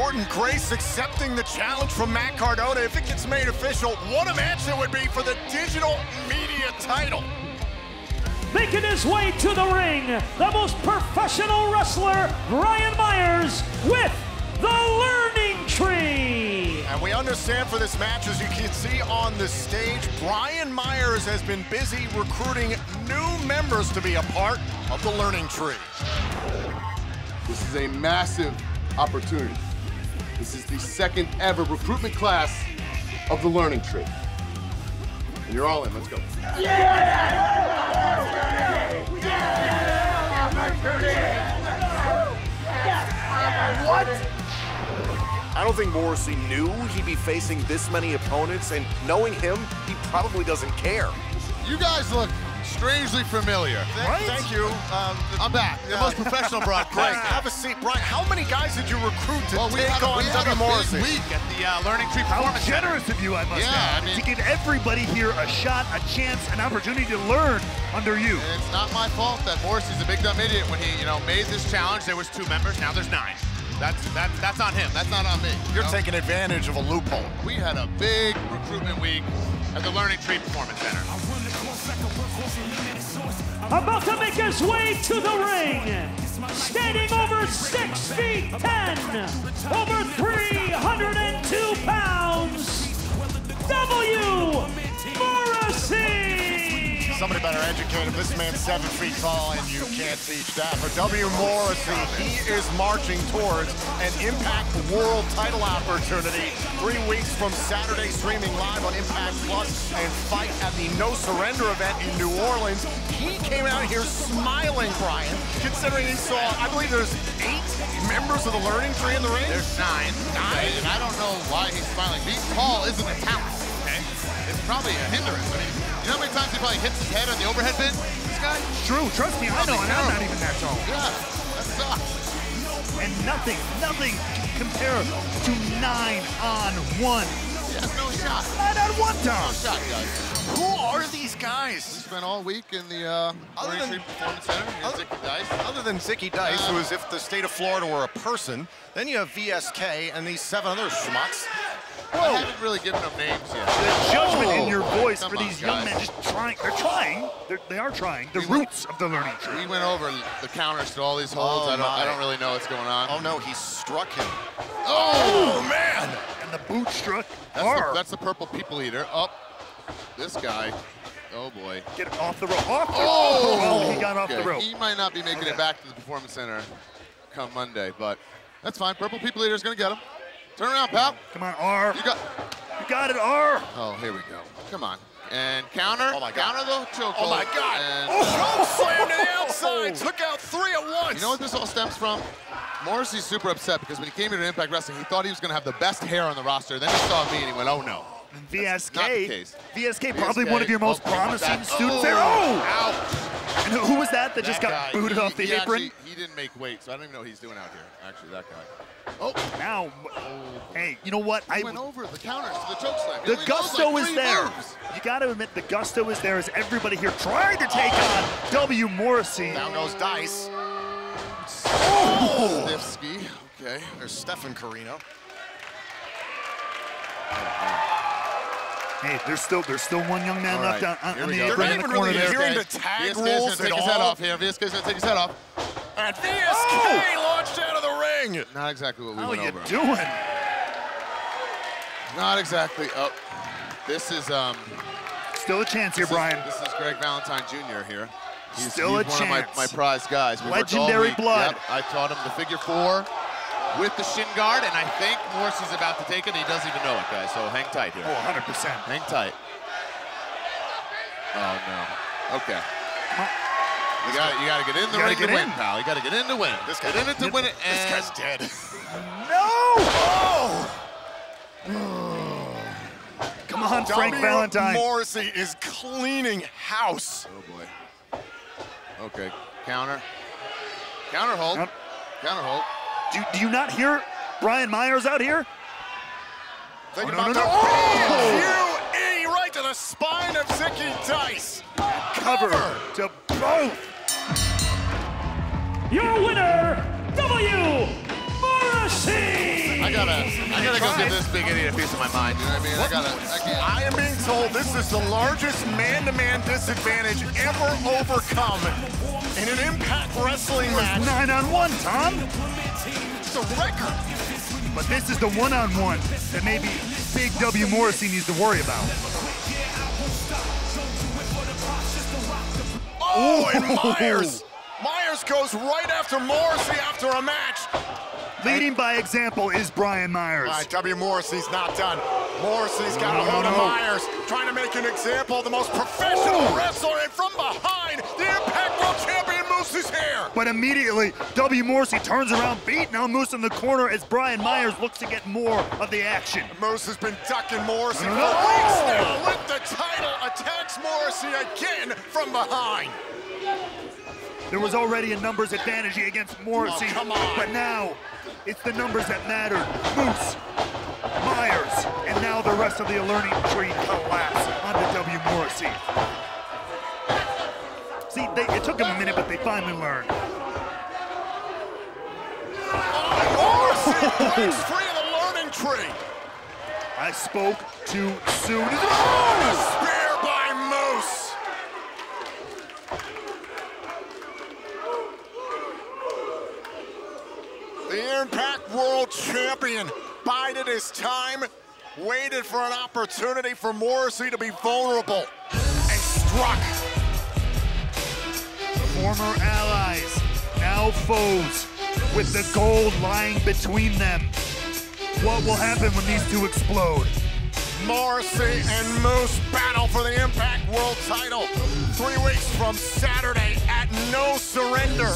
Jordynne Grace accepting the challenge from Matt Cardona. If it gets made official, what a match it would be for the digital media title. Making his way to the ring, the most professional wrestler, Brian Myers, with the Learning Tree. And we understand for this match, as you can see on the stage, Brian Myers has been busy recruiting new members to be a part of the Learning Tree. This is a massive opportunity. This is the second ever recruitment class of the Learning Tree. And you're all in, let's go. What? I don't think Morrissey knew he'd be facing this many opponents, and knowing him, he probably doesn't care. You guys look strangely familiar. Thank, thank you. Um, I'm back. The most professional Greg, broadcast. have a seat. Brian, how many guys did you recruit to Well, we take had on we had W. a Morrissey? big week at the uh, Learning Tree Performance Center. generous of you, I must Yeah, add, I mean- to give everybody here a shot, a chance, an opportunity to learn under you. It's not my fault that Morrissey's a big dumb idiot when he, you know, made this challenge. There was two members, now there's nine. That's that's that's on him. That's not on me. you You're know? taking advantage of a loophole. We had a big recruitment week at the Learning Tree Performance Center. About to make his way to the ring, standing over six feet ten, over 302 pounds, W. Somebody better educate him. This man's seven feet tall, and you can't teach that. For W. Morrissey, he is marching towards an Impact World title opportunity three weeks from Saturday, streaming live on Impact Plus and FITE at the No Surrender event in New Orleans. He came out here smiling, Brian, considering he saw, I believe there's eight members of the Learning Tree in the ring. There's nine. Nine? And I don't know why he's smiling. Being tall isn't a talent, okay? It's probably a hindrance. I mean, you know how many times he probably hits his head on the overhead bin? This guy? True, trust me, I know, and I'm not even that tall. Yeah, that sucks. And nothing, nothing compares to nine on one. He has no shot. Nine on one No shot, guys. Who are these guys? Spent all week in the uh, Other Learning than- Tree Performance Center in other- Zicky Dice. Other than Zicky Dice, who is if the state of Florida were a person, then you have VSK and these seven other schmucks. I haven't really given them names yet. The judgment in Oh, your voice come for on, these young guys. men just trying, they're trying, they're, they are trying, the We went- roots of the learning tree. We went over the counters to all these holds. Oh, I don't. I don't really know what's going on. Oh no, he struck him. Oh, man! And the boot struck That's hard. the, that's the purple people eater. Up. this guy. Oh boy. Get it off the rope. Off the Oh! Well, he got off Okay, the rope. He might not be making it back to the performance center come Monday, but that's fine. Purple people Eater is gonna get him. Turn around, pal. Come on, R. You got. You got it, R. Oh, here we go. Come on. And counter. Oh, my God. Counter the choke. Oh my God! And oh, Choke oh. slam to the outside. Took out three at once. You know what this all stems from? Morrissey's super upset because when he came here to Impact Wrestling, he thought he was going to have the best hair on the roster. Then he saw me and he went, oh no. And VSK, not the case. VSK, probably VSK, one of your oh, most oh, promising students oh, there. Oh! Ouch. And who, was that that just got guy, booted he- off the he apron? Actually, he didn't make weight, so I don't even know what he's doing out here. Actually, that guy. Oh, now, oh, hey, you know what? he I went over the counters to the choke slam. The gusto like, is there. moves. You got to admit, the gusto is there as everybody here trying to take on W. Morrissey. Down goes Dice. Oh. Okay. There's Stefan Carino. Hey, there's still there's still one young man All left right, on, here on the apron in the corner really there. hearing the tag VSK's rules gonna take his head off here. VSK's gonna take his head off. And VSK launched out of the ring. Not exactly what we How went you over. doing? Not exactly. Oh, this is um. Still a chance here, This is- Brian. This is Greg Valentine Jr. here. He's, Still he's a one chance. of my, my prize guys. We Legendary blood. Yep, I taught him the figure four with the shin guard, and I think Morrissey's about to take it. He doesn't even know it, guys. So hang tight here. Oh, 100%. Hang tight. Oh no. Okay. You got you got to get in the ring to get win, in. pal. You got to get in to win. This get in it to win it. This And guy's dead. No! Oh! Come on, Frank W. Valentine. Morrissey is cleaning house. oh boy. Okay. Counter. Counter hold. Yep. Counter hold. Do, do you not hear Brian Myers out here? Think Oh, no, no, no. Oh! QE right to the spine of Zicky Dice. Cover to both. Your winner, W. Morrissey. I gotta, I gotta go give this big idiot a piece of my mind. You know what I mean? I gotta, I can't. I am being told this is the largest man-to-man disadvantage ever overcome in an Impact Wrestling match. Nine on one, Tom. A record. But this is the one-on-one that maybe Big W Morrissey needs to worry about. Oh, and Myers. Myers goes right after Morrissey after a match. Leading by example is Brian Myers. All right, W. Morrissey's not done. Morrissey's got a No, hold of. Myers, trying to make an example of the most professional wrestler, and from behind, the Impact World Is. But immediately, W. Morrissey turns around, beating on Moose in the corner as Brian Myers looks to get more of the action. Moose has been ducking Morrissey for No. weeks now with the title, attacks Morrissey again from behind. There was already a numbers advantage against Morrissey, Oh, come on. but now it's the numbers that matter. Moose, Myers, and now the rest of the learning tree collapse onto W. Morrissey. See, they, it took them a minute, but they finally learned. Morrissey breaks free of the learning tree. I spoke too soon. Spear by Moose. The Impact World Champion bided his time, waited for an opportunity for Morrissey to be vulnerable, and struck. Former allies, now foes, with the gold lying between them. What will happen when these two explode? Morrissey and Moose battle for the Impact World title. Three weeks from Saturday at No Surrender.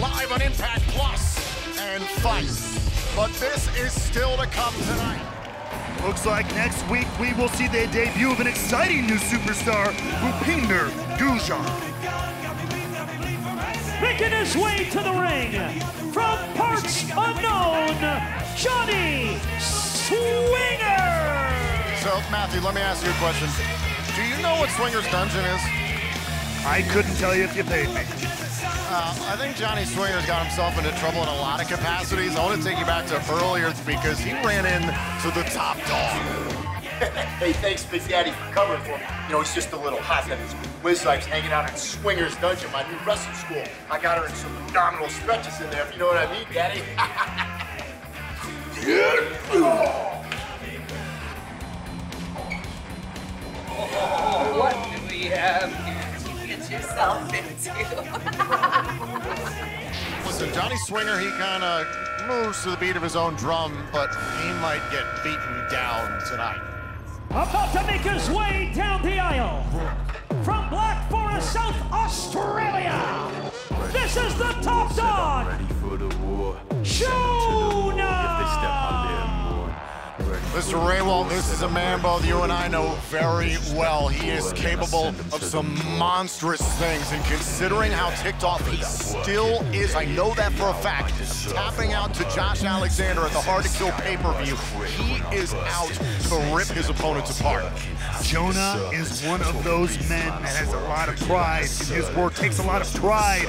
Live on Impact Plus and FITE. But this is still to come tonight. Looks like next week we will see the debut of an exciting new superstar, Rupinder Dujan. Making his way to the ring from parts unknown, Johnny Swinger. So, Matthew, let me ask you a question. Do you know what Swinger's Dungeon is? I couldn't tell you if you paid me. Uh, I think Johnny Swinger's got himself into trouble in a lot of capacities. I want to take you back to earlier because he ran into the top dog. Hey, thanks, Big Daddy, for covering for me. You know, he's just a little hot that his whiz life's hanging out in Swinger's Dungeon, my new wrestling school. I got her in some phenomenal stretches in there, if you know what I mean, Daddy. Yeah. What do we have here to get yourself into? Listen, Johnny Swinger, he kind of moves to the beat of his own drum, but he might get beaten down tonight. About to make his way down the aisle from Black Forest, South Australia. This is the top dog, Jonah. Mr. Rehwoldt, this is a man both you and I know very well. He is capable of some monstrous things, and considering how ticked off he still is, I know that for a fact. Tapping out to Josh Alexander at the Hard to Kill pay-per-view, he is out to rip his opponents apart. Jonah is one of those men that has a lot of pride in his work, takes a lot of pride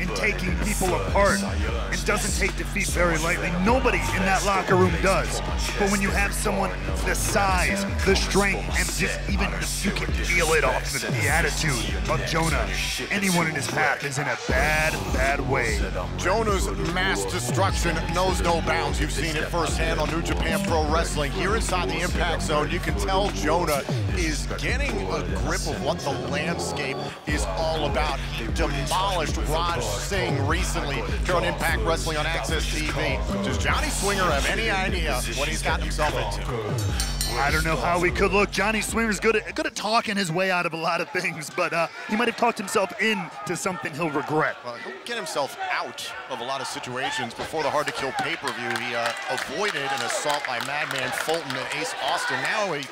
in taking people apart, and doesn't take defeat very lightly. Nobody in that locker room does. But when you have someone the size, the strength, and just even you can feel it off the, the attitude of Jonah, anyone in his path is in a bad, bad way. Jonah's mass destruction knows no bounds. You've seen it firsthand on New Japan Pro Wrestling. Here inside the Impact Zone, you can tell Jonah is getting a grip of what the landscape is all about. He demolished Raj Singh recently here on Impact Wrestling on AXS TV. Does Johnny Swinger have any idea what he's gotten himself into? I don't know how we could look. Johnny Swinger's good at good at talking his way out of a lot of things, but uh, he might have talked himself into something he'll regret. Well, he'll get himself out of a lot of situations. Before the Hard to Kill pay-per-view, he uh, avoided an assault by Madman Fulton and Ace Austin. Now he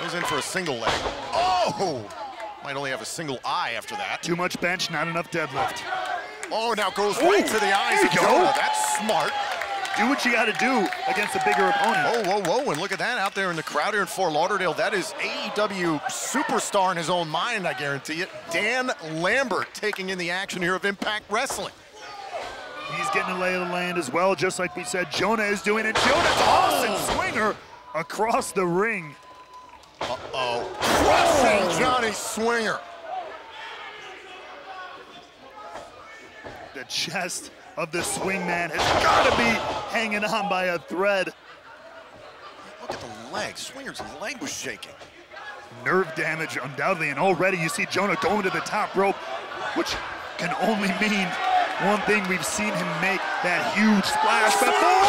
goes in for a single leg. Oh! Might only have a single eye after that. Too much bench, not enough deadlift. Oh, now goes right Ooh, to the eyes go. That's smart. Do what you got to do against a bigger opponent. Oh, whoa, whoa, and look at that out there in the crowd here in Fort Lauderdale. That is AEW superstar in his own mind, I guarantee it. Dan Lambert taking in the action here of Impact Wrestling. He's getting a lay of the land as well, just like we said Jonah is doing. And Jonah's awesome oh! swinger across the ring. Uh-oh. Crushing Johnny Swinger. The chest of the swingman has got to be hanging on by a thread. Look at the leg. Swinger's leg was shaking. Nerve damage, undoubtedly, and already you see Jonah going to the top rope, which can only mean one thing. We've seen him make that huge splash before.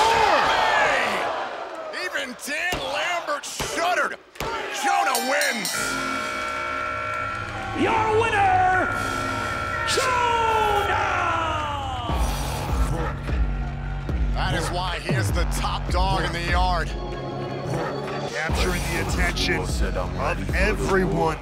Hey! Even Dan Lambert shuddered. Jonah wins. Your winner, Jonah! Top dog in the yard. Capturing the attention of everyone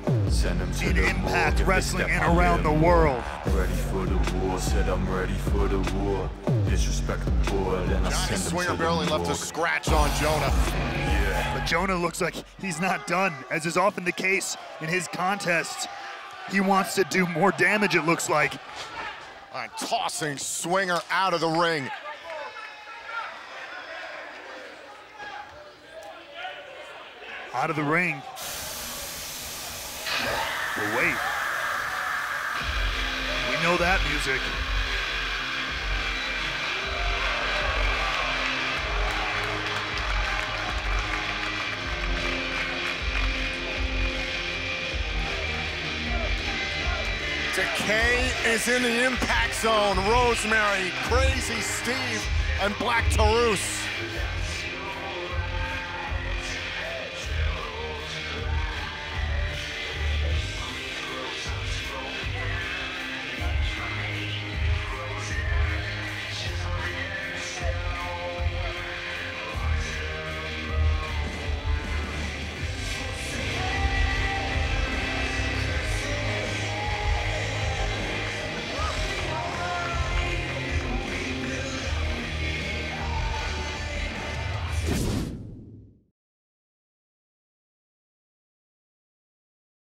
in Impact Wrestling and around the world. Ready for the war, said I'm ready for the war. Disrespect the boy, then I Johnny send Swinger barely left a scratch on Jonah. But Jonah looks like he's not done, as is often the case in his contests. He wants to do more damage, it looks like. And tossing Swinger out of the ring. Out of the ring. Wait. We know that music. Decay is in the impact zone. Rosemary, Crazy Steve, and Black Taurus.